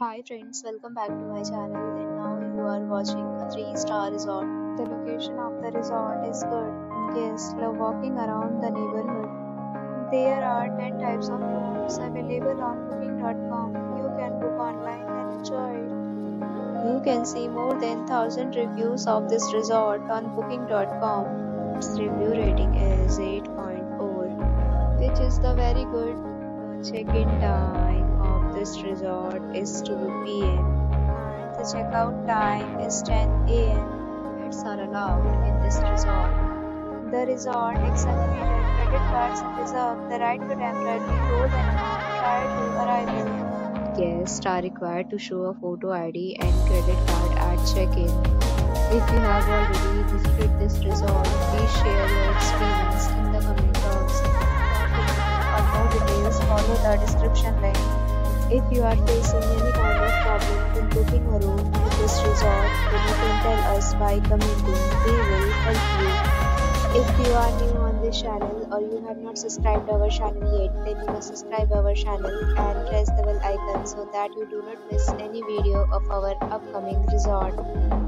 Hi friends, welcome back to my channel and now you are watching a 3 star resort. The location of the resort is good guests love walking around the neighborhood. There are 10 types of rooms available on booking.com. You can book online and enjoy it. You can see more than 1000 reviews of this resort on booking.com. Its review rating is 8.4 which is the very good. Check-in time of this resort is 2 p.m. and the checkout time is 10 a.m. Pets are allowed in this resort. The resort accepts major credit cards and reserves the right to temporarily hold an amount prior to arrival. Guests are required to show a photo ID and credit card at check-in. If you have already visited this resort, please share your experience follow the description link. If you are facing any kind of problem in booking a room at this resort, then you can tell us by commenting. We will help you. If you are new on this channel or you have not subscribed to our channel yet, then you must subscribe our channel and press the bell icon so that you do not miss any video of our upcoming resort.